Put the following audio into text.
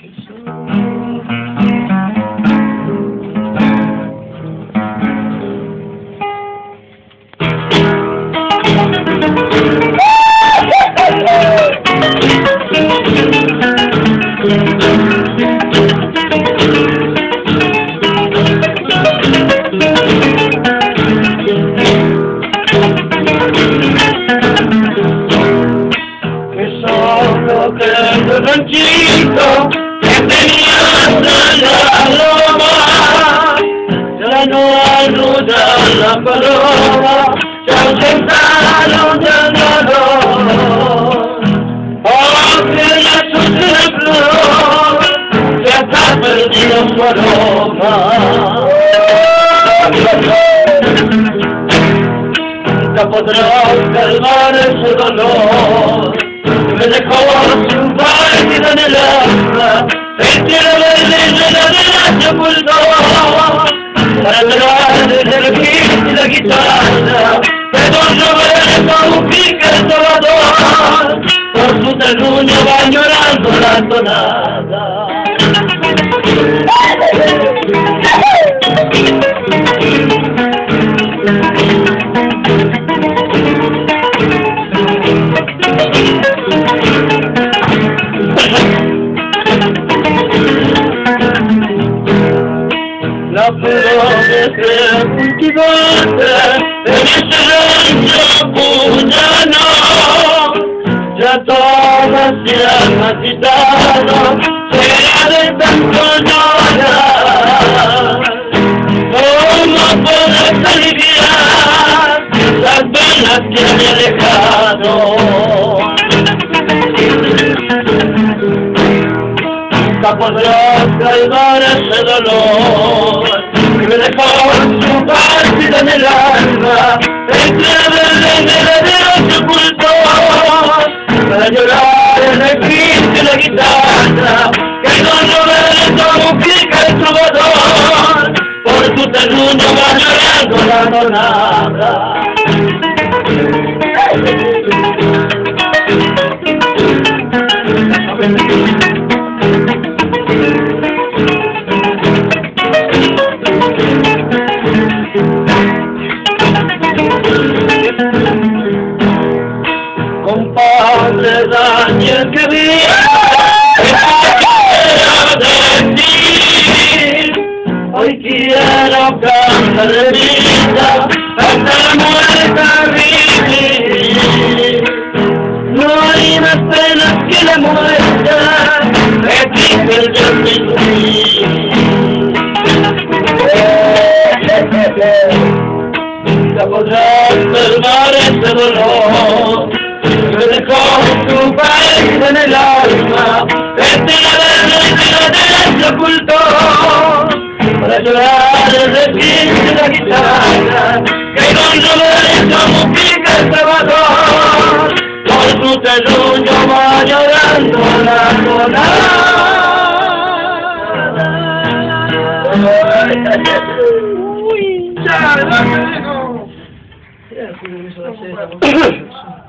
que ranchito que tenía la ya la paloma, se ausentaron. Oh, que la ya perdido su aroma. Nunca podrás calmar ese dolor llorando la flor de cultivada en ese rancho puyano ya se han marchitado, será de tanto llorar. ¿Cómo puedes aliviar las penas que me dejado? nunca podrás calmar ese dolor न vida hasta la muerte. Vivir no hay más penas que la muerte. Que quite el Nunca podrás calmar ese dolor. Me dejó su país el la guitarra que con Roberto Mujica el Salvador por su terruño va llorando la